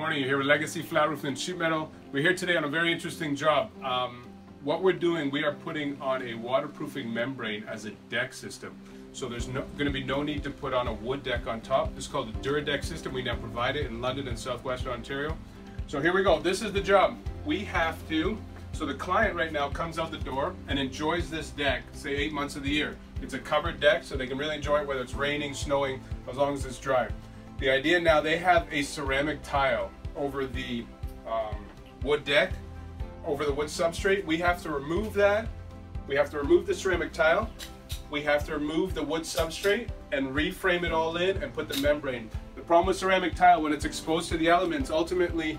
morning. You're here with Legacy Flat Roofing and Sheet Metal. We're here today on a very interesting job. Um, what we're doing, we are putting on a waterproofing membrane as a deck system. So there's no, going to be no need to put on a wood deck on top. It's called the Duradek system. We now provide it in London and Southwestern Ontario. So here we go. This is the job. We have to, so the client right now comes out the door and enjoys this deck, say eight months of the year. It's a covered deck, so they can really enjoy it whether it's raining, snowing, as long as it's dry. The idea now, they have a ceramic tile over the um, wood deck, over the wood substrate. We have to remove that. We have to remove the ceramic tile. We have to remove the wood substrate and reframe it all in and put the membrane. The problem with ceramic tile, when it's exposed to the elements, ultimately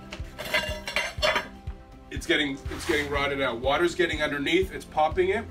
it's getting it's getting rotted out. Water's getting underneath, it's popping it.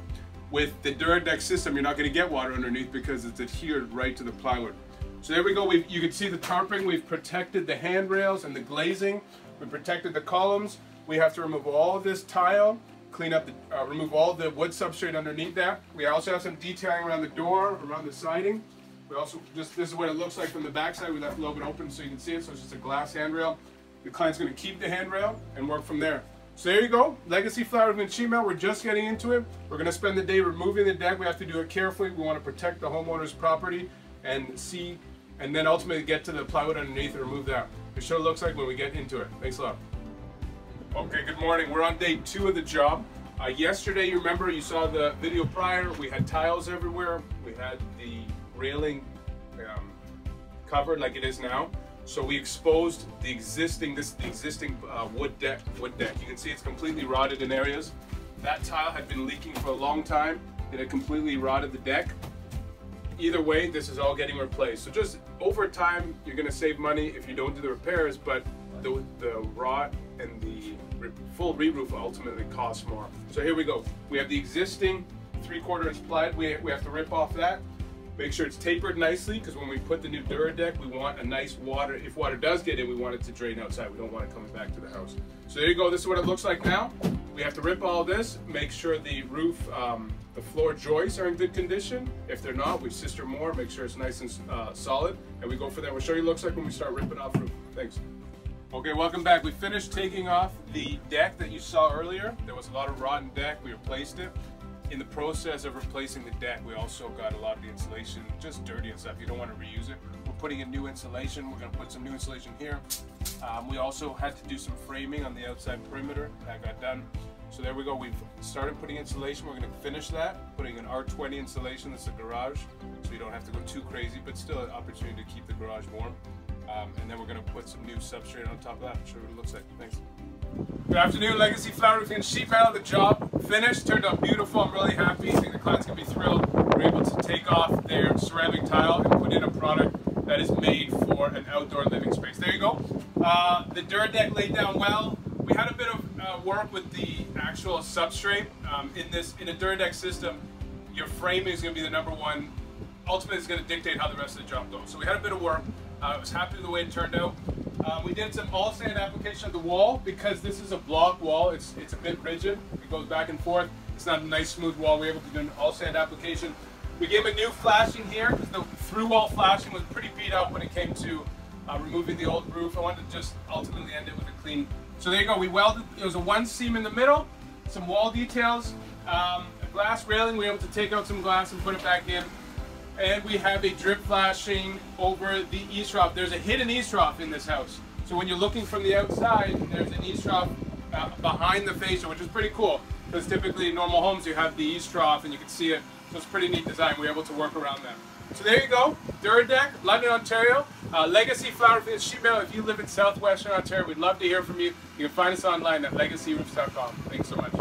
With the Duradek system, you're not going to get water underneath because it's adhered right to the plywood. So there we go. We've, you can see the tarping. We've protected the handrails and the glazing. We protected the columns. We have to remove all of this tile, clean up, the, uh, remove all the wood substrate underneath that. We also have some detailing around the door, around the siding. We also, just this is what it looks like from the backside. We left a little bit open so you can see it. So it's just a glass handrail. The client's going to keep the handrail and work from there. So there you go, Legacy Roof and Metal. We're just getting into it. We're going to spend the day removing the deck. We have to do it carefully. We want to protect the homeowner's property and see and then ultimately get to the plywood underneath and remove that. It sure looks like when we get into it. Thanks a lot. Okay, good morning. We're on day two of the job. Uh, yesterday, you remember, you saw the video prior, we had tiles everywhere. We had the railing um, covered like it is now. So we exposed the existing, this the existing uh, wood deck. Wood deck. You can see it's completely rotted in areas. That tile had been leaking for a long time. It had completely rotted the deck either way, this is all getting replaced. So just over time, you're gonna save money if you don't do the repairs, but the, the rot and the full re-roof ultimately costs more. So here we go. We have the existing three quarter inch plywood. We, we have to rip off that. Make sure it's tapered nicely because when we put the new Duradek, we want a nice water. If water does get in, we want it to drain outside. We don't want it coming back to the house. So there you go. This is what it looks like now. We have to rip all this, make sure the roof, um, the floor joists are in good condition. If they're not, we sister more, make sure it's nice and uh, solid, and we go for that. We'll show you looks like when we start ripping off roof. Thanks. Okay, welcome back. We finished taking off the deck that you saw earlier. There was a lot of rotten deck. We replaced it. In the process of replacing the deck, we also got a lot of the insulation just dirty and stuff. You don't want to reuse it. We're putting in new insulation. We're going to put some new insulation here. Um, we also had to do some framing on the outside perimeter. That got done. So there we go. We've started putting insulation. We're going to finish that, putting an R20 insulation. That's a garage, so you don't have to go too crazy, but still an opportunity to keep the garage warm. Um, and then we're going to put some new substrate on top of that. Show what it looks like. Thanks. Good afternoon, Legacy Flat Roofing Sheet Metal. The job finished, turned out beautiful. I'm really happy. I think the client's to be thrilled. We're able to take off their ceramic tile and put in a product that is made for an outdoor living space. There you go. Uh, the Duradek laid down well. We had a bit of uh, work with the actual substrate. Um, in this, in a Duradeks system, your framing is going to be the number one. Ultimately, it's going to dictate how the rest of the job goes. So we had a bit of work. Uh, I was happy with the way it turned out. Um, we did some Alsan application of the wall because this is a block wall. It's it's a bit rigid. It goes back and forth. It's not a nice smooth wall. We were able to do an Alsan application. We gave a new flashing here because the through wall flashing was pretty beat up when it came to uh, removing the old roof. I wanted to just ultimately end it with a clean so there you go, we welded, it was a one seam in the middle, some wall details, um, a glass railing, we were able to take out some glass and put it back in. And we have a drip flashing over the trough. There's a hidden trough in this house. So when you're looking from the outside, there's an trough uh, behind the fascia, which is pretty cool. Because typically in normal homes you have the trough and you can see it. So it's pretty neat design. We are able to work around that. So there you go, Duradek, London, Ontario. Uh, Legacy Flat Roofing Sheet If you live in southwestern Ontario, we'd love to hear from you. You can find us online at legacyroofs.com. Thanks so much.